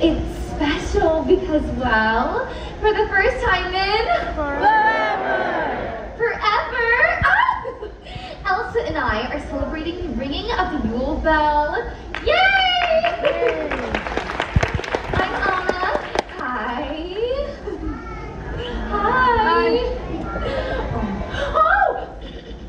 it's special because, well, for the first time in forever, forever, ah! Elsa and I are celebrating the ringing of the Yule Bell. Yay! I'm Anna. Hi. Hi. Oh!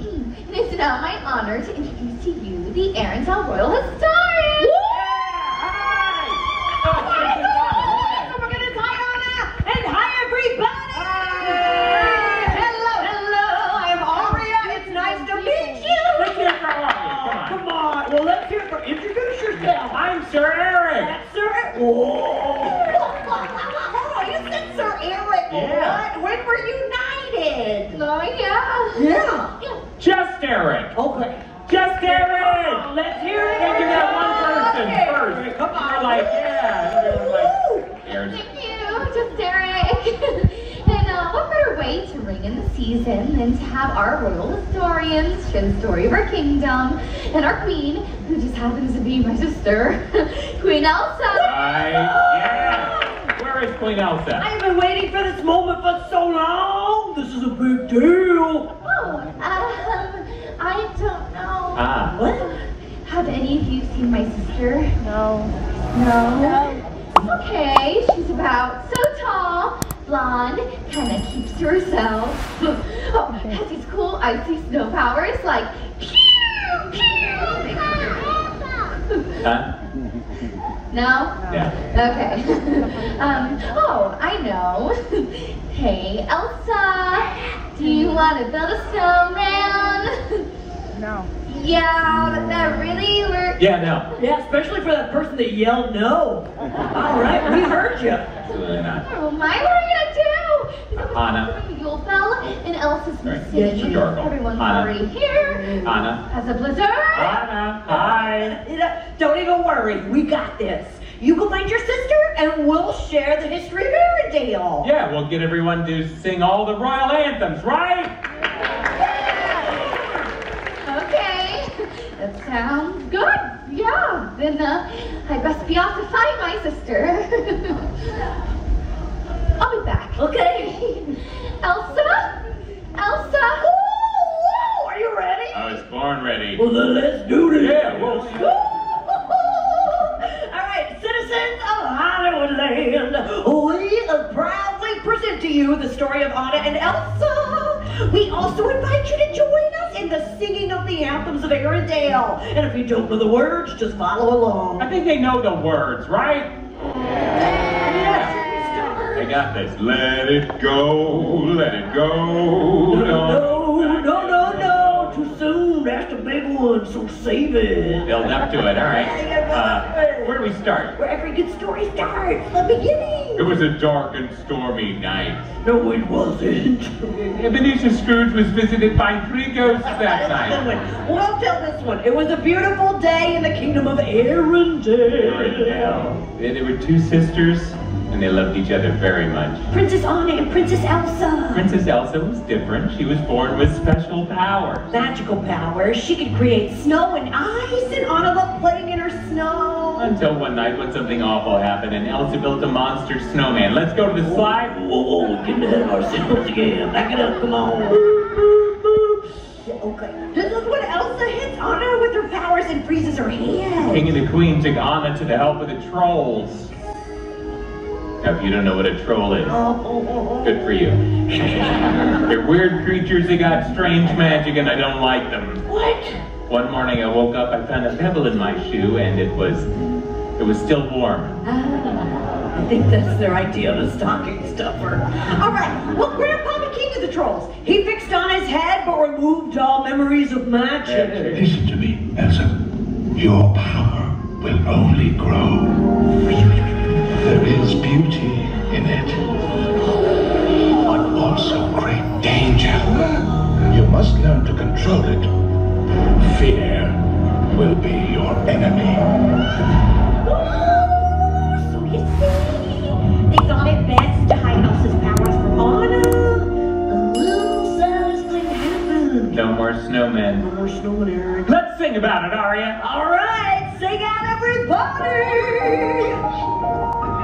and it's now my honor to introduce to you the Arendelle Royal Historian. And hi, everybody! Hello, hello. I'm Aria. It's nice to meet you. Let's hear it for Aria. Come on. Come on. Well, let's hear it for introduce yourself. I'm Sir Eric. That's Sir. Whoa. Oh. oh, you said Sir Eric. Yeah. What? When we're united? Oh, yeah. Yeah. Yeah. Just Eric. Okay. Just Eric. Let's hear it. Think of that one person Okay. first. Come on. You're like, yeah. Like, Thank you, just Derek. way in the season than to have our royal historians share the story of our kingdom and our queen, who just happens to be my sister, Queen Elsa. Right. Yeah. Where is Queen Elsa? I've been waiting for this moment for so long. This is a big deal. Oh, um, I don't know. Ah. What? Have any of you seen my sister? No. No. No. Okay, she's about so tall, blonde, kind of keeps to herself. oh, has these cool icy snow powers like pew, pew, pew. Huh? No? Yeah. Okay. um, oh, I know. hey, Elsa, do you want to build a snowman? No. yeah, that, that really works. Yeah, no. Yeah, especially for that person that yelled no. All right, we heard you. Absolutely not. Oh my, what are we gonna do? Is it Anna. the Yule Bell and Elsa's Right. missing. Yeah, she's. Everyone's Anna. already here. Anna. Has a blizzard. Anna. Hi. Don't even worry, we got this. You go find your sister, and we'll share the history of Arendelle. Yeah, we'll get everyone to sing all the royal anthems, right? Okay, that sounds good. Yeah, then uh, I best be off to find my sister. I'll be back. Okay. Elsa? Elsa? Whoa, are you ready? I was Well, then let's do this. Yeah, well, All right, citizens of Hollywoodland, we uh, proudly present to you the story of Anna and Elsa. We also invite you to join us in the singing of the anthems of Arendelle. And if you don't know the words, just follow along. I think they know the words, right? Yeah. I got this. Let it go, let it go. No, no, no, no, no, too soon. That's the big one, so save it. Build up to it, all right. Uh, where do we start? Where every good story starts, the beginning. It was a dark and stormy night. No, it wasn't. Ebenezer Scrooge was visited by three ghosts that night. Well, I'll tell this one. It was a beautiful day in the kingdom of Arendelle. There were two sisters, and they loved each other very much. Princess Anna and Princess Elsa. Princess Elsa was different. She was born with special powers. Magical powers. Where she could create snow and ice, and Anna loved playing in her snow. Until one night when something awful happened and Elsa built a monster snowman. Let's go to the slide. Whoa, whoa, we're getting ahead of ourselves again. Back it up, come on. Yeah, okay. This is when Elsa hits Anna with her powers and freezes her hand. King and the Queen took Anna to the help of the trolls. Now, if you don't know what a troll is, Oh, good for you. They're weird creatures that got strange magic and I don't like them. What? One morning I woke up, I found a pebble in my shoe and it was, it was still warm. Ah, I think that's their idea of a stocking stuffer. All right, well, Grandpa became of the trolls. He fixed on his head but removed all memories of magic. Listen to me, Elsa. Your power will only grow. There is beauty in it, but also great danger. You must learn to control it. Fear will be your enemy. So you see, they thought it best to hide Elsa's powers from Anna. A little saddest thing happened. No more snowmen. No more snow and Eric. Let's sing about it, Arya. All right, sing out, everybody!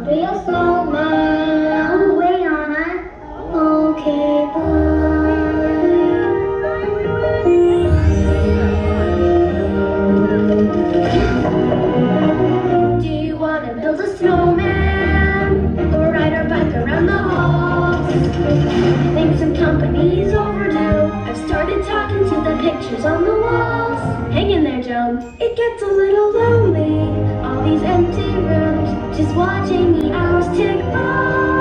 Real snowman. Anna. Okay. Do you want to build a snowman or ride our bike around the think some company's overdue. I've started talking to the pictures on the walls. Hang in there, Joan. It gets a little lonely. All these empty rooms, just watching the hours tick by.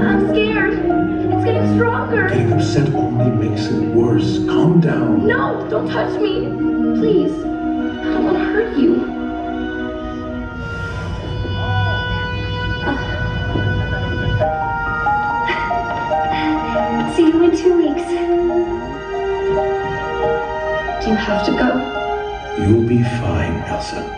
I'm scared. It's getting stronger. Getting upset only makes it worse. Calm down. No, don't touch me. Please. I don't want to hurt you. You have to go? You'll be fine, Elsa.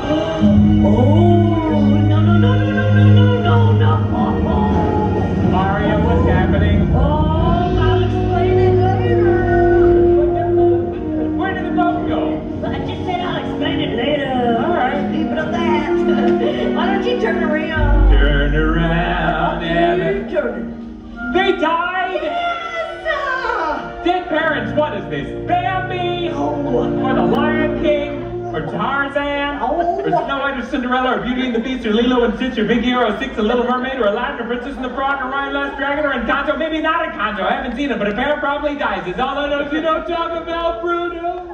Oh, no, no, no, no, no, no, no, no, no. Mario, what's happening? Oh, I'll explain it later. Where did the boat go? I just said I'll explain it later. All right. Leave it at that. Why don't you turn around? Turn around and... Turn. They died! Yes! Dead parents, what is this? Bambi? Or the Lion King? Or Tarzan? Or Snow White or Cinderella or Beauty and the Beast or Lilo and Stitch or Big Hero 6 or Little Mermaid or Aladdin or Princess and the Frog or Ryan Last Dragon or Encanto? Maybe not Encanto, I haven't seen it, but a parent probably dies. Is all I know. If You don't talk about Bruno.